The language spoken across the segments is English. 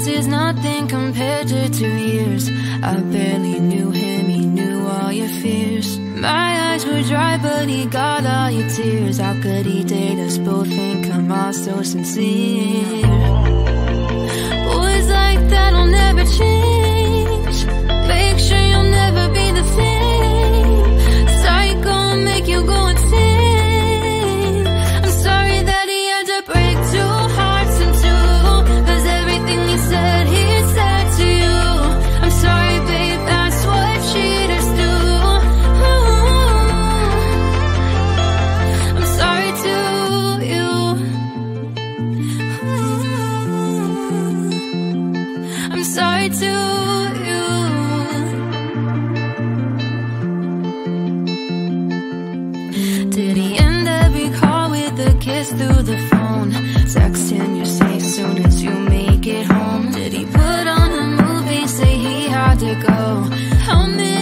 months is nothing compared to two years. I barely knew him, he knew all your fears. My eyes were dry, but he got all your tears. How could he date us both and come all so sincere? Boys like that will never change. phone. Texting you soon as you make it home? Did he put on a movie, say he had to go? How many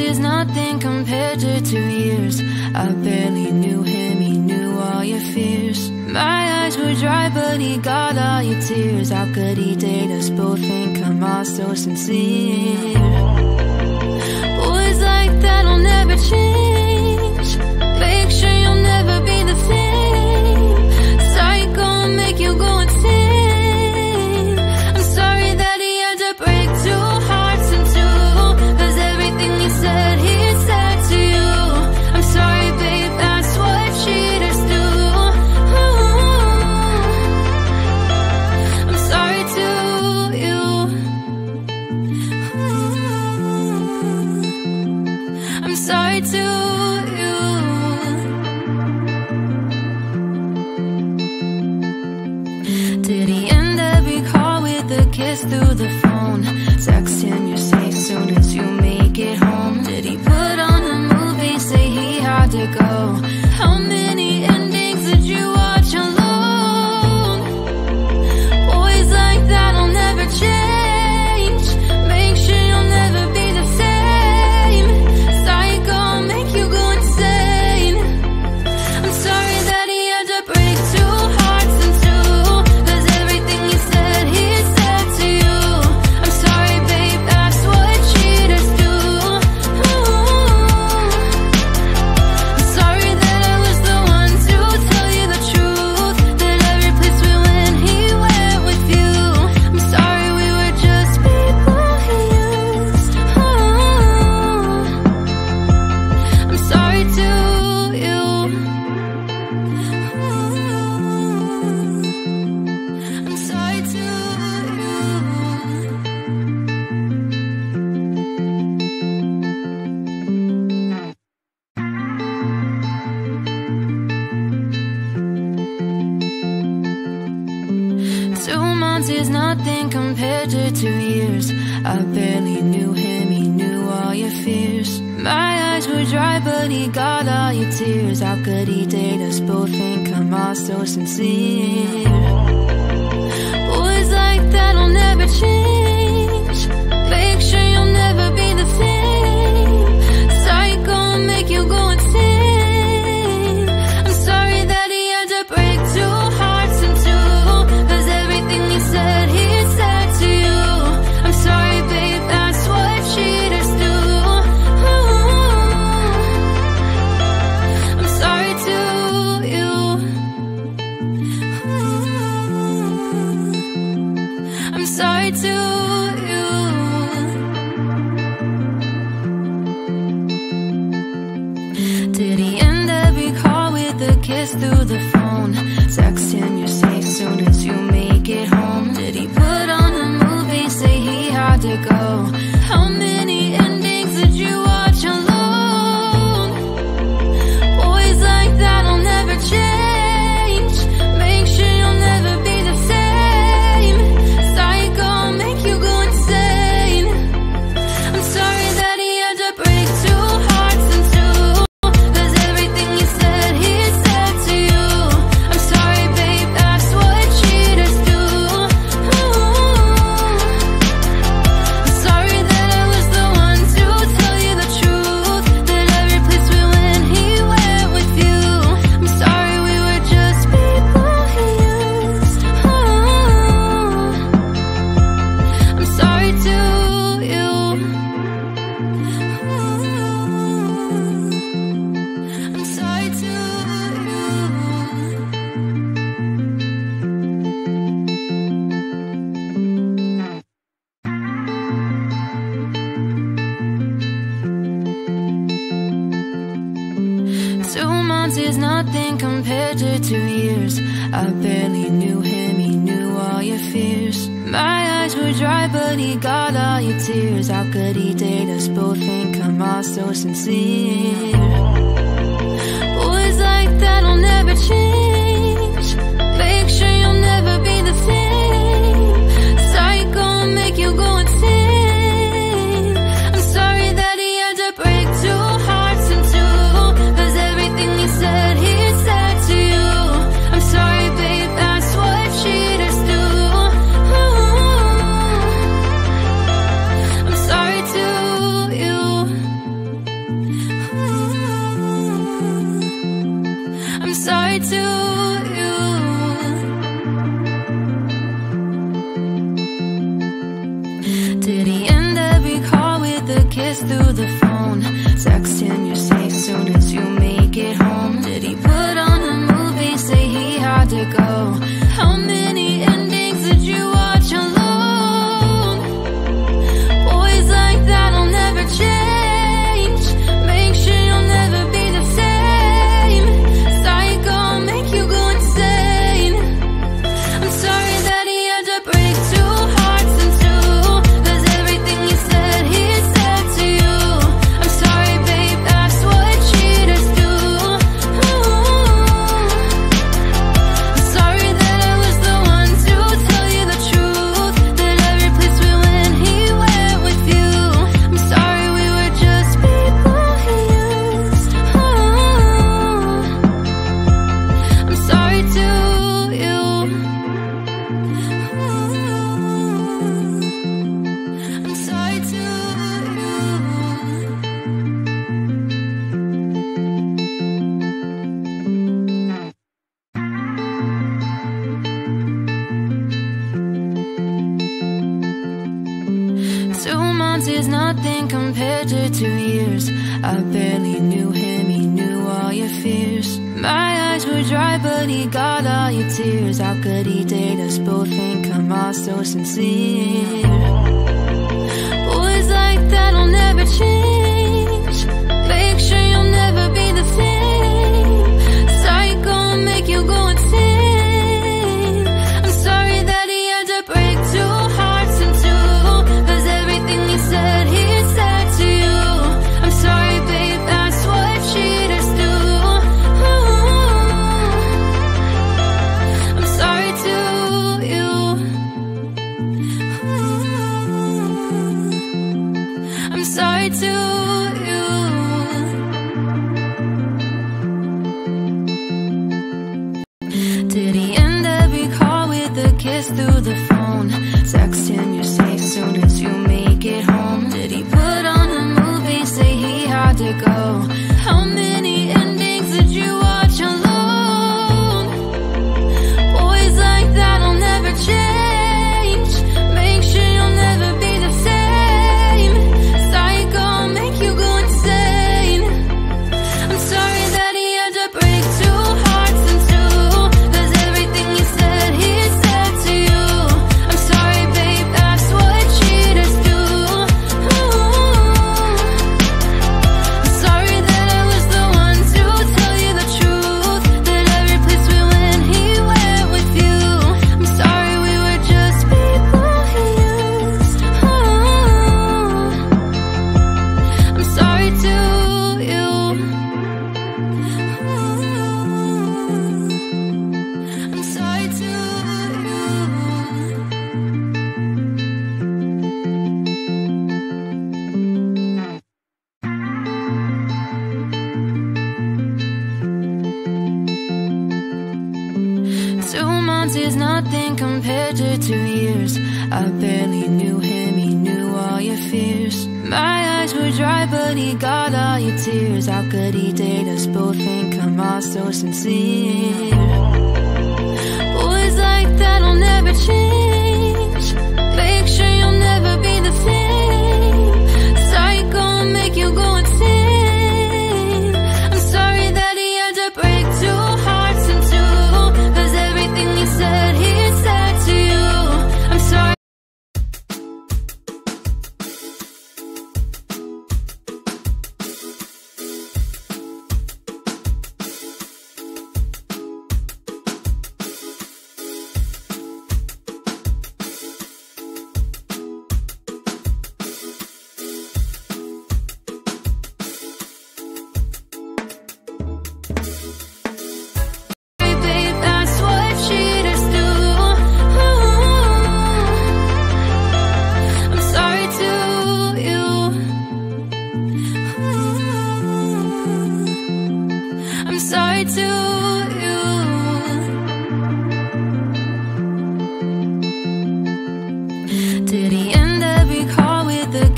is nothing compared to two years. I barely knew him, he knew all your fears. My eyes were dry, but he got all your tears. How could he date us both and come off so sincere? through the phone, texting nothing compared to two years. I barely knew him, he knew all your fears. My eyes were dry, but he got all your tears. How could he date us both? And come off so sincere. Boys like that will never change. through the phone. Texting you say soon as you make it home. Did he put on a movie, say he had to go. After two years I barely knew him, he knew all your fears My eyes were dry but he got all your tears How could he date us both and come off so sincere? through the phone. Texting you safe. soon as you make it home. Did he put on a movie, say he had to go. am so sincere? through the knows how good he did us both think I'm all so sincere.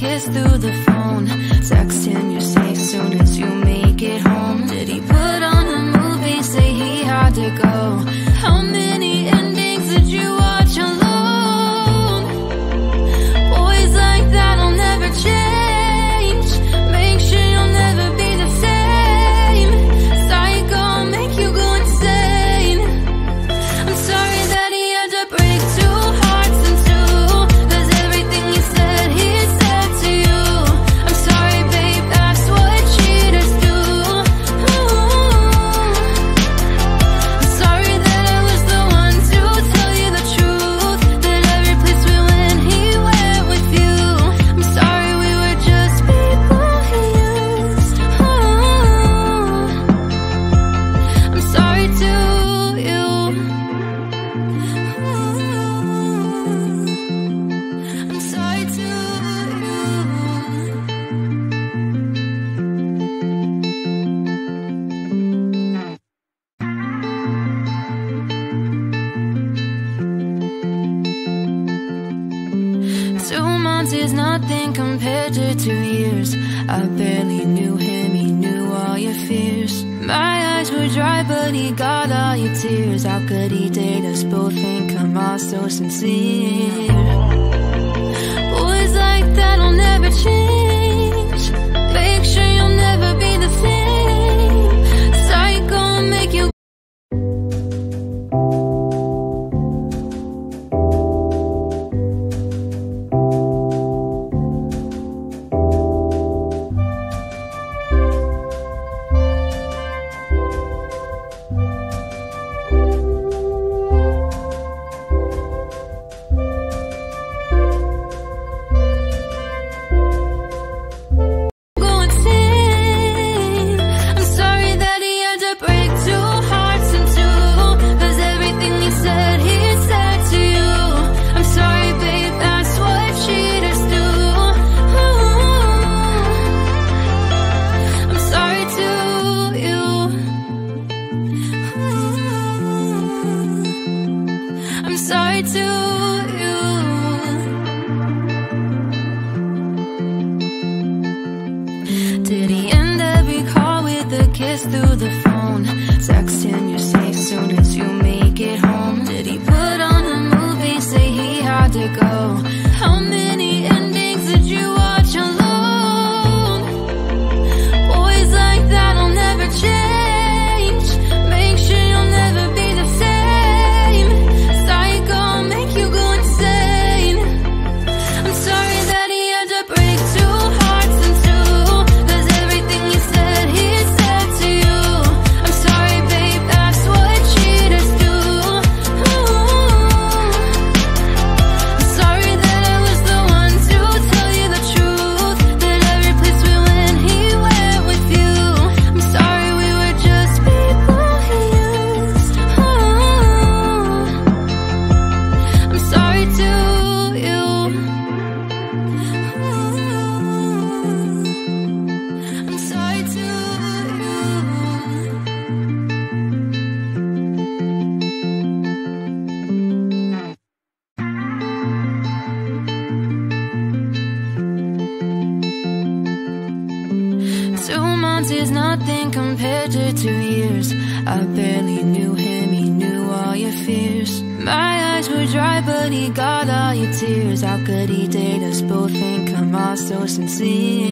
kiss through the phone. Texting you say soon as you after two years. I barely knew him, he knew all your fears. My eyes were dry but he got all your tears. How could he date us both and come off so sincere? Boys like that will never change. through the Is nothing compared to two years. I barely knew him, he knew all your fears. My eyes were dry, but he got all your tears. How could he date us both and come off so sincere?